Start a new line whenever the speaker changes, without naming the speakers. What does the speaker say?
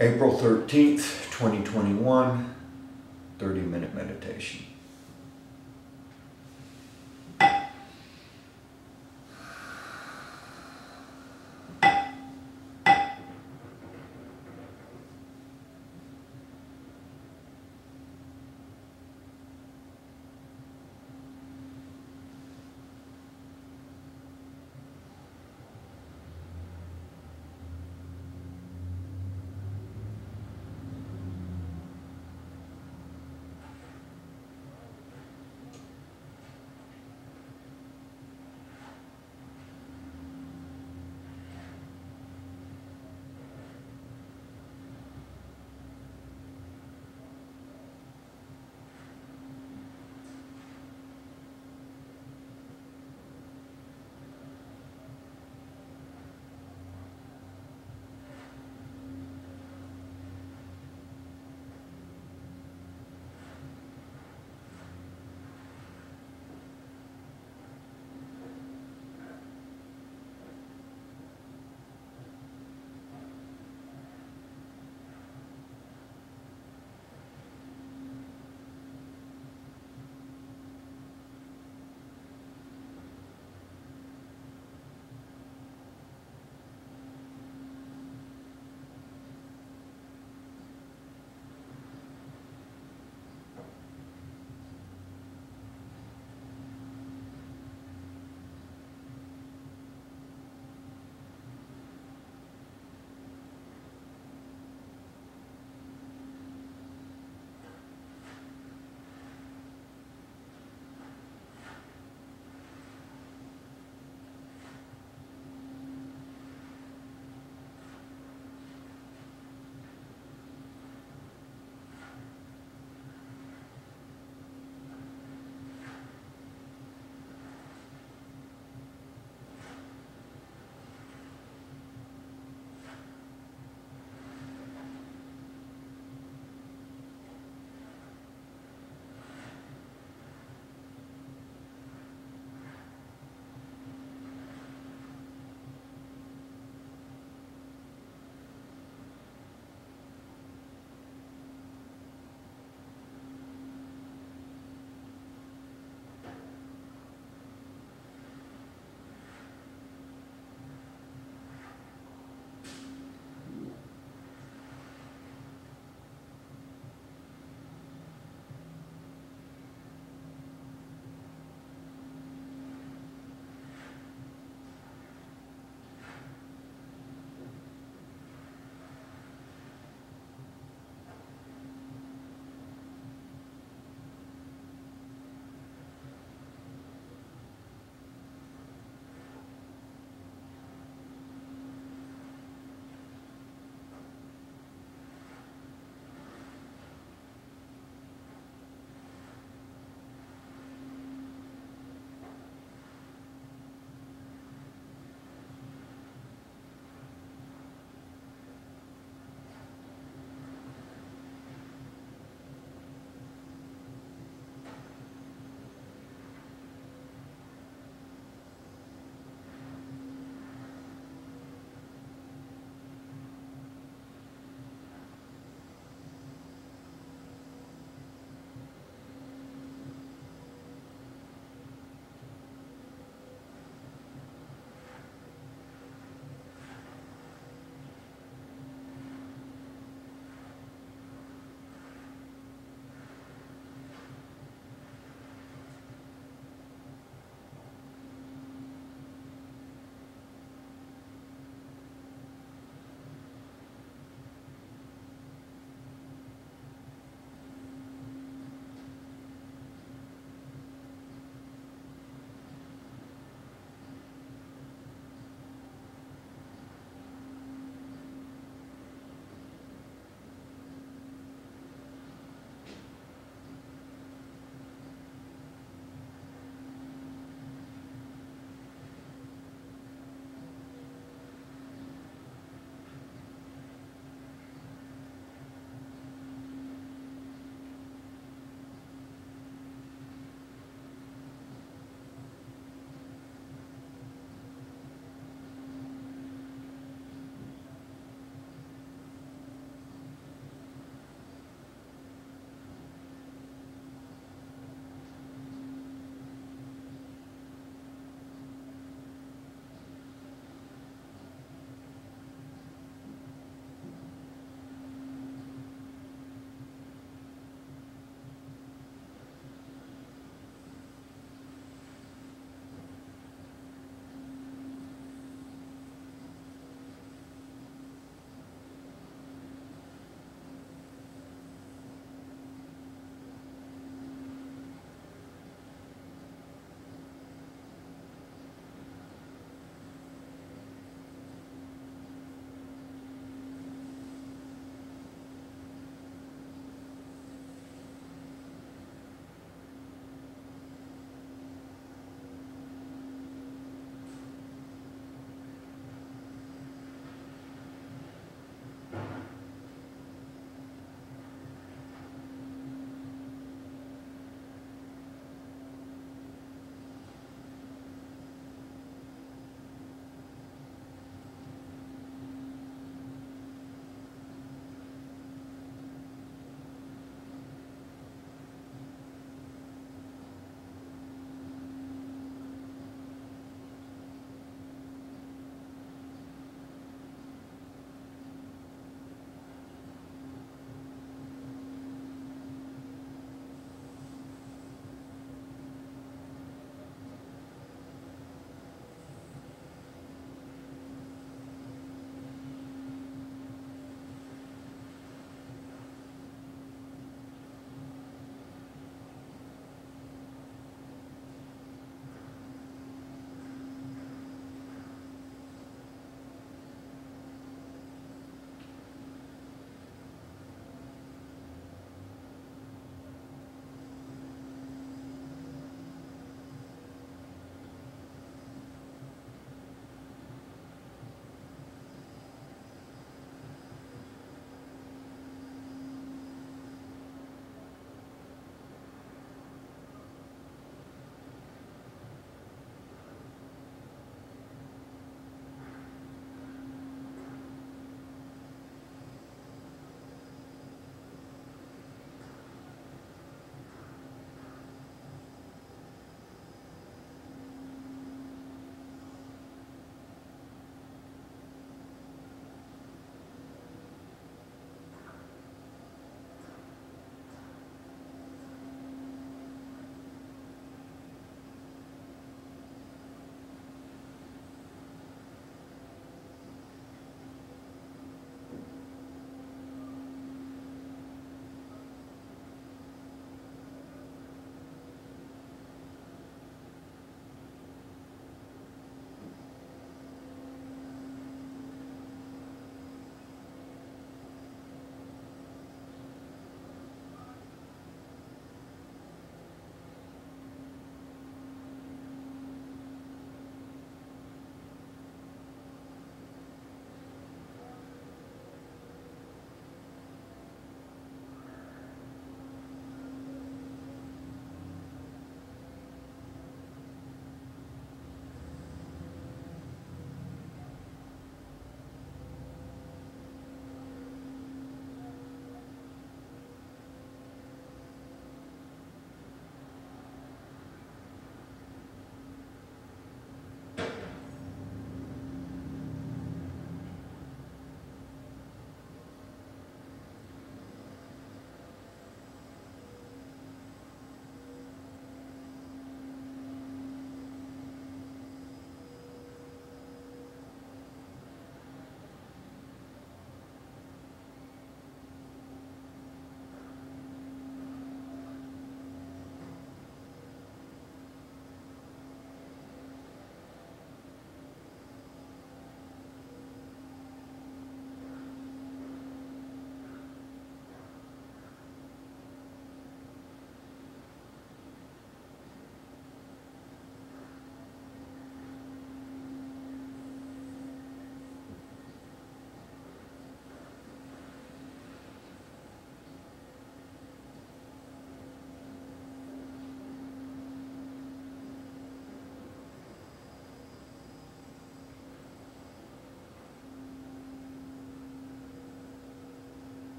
April 13th, 2021, 30 minute meditation.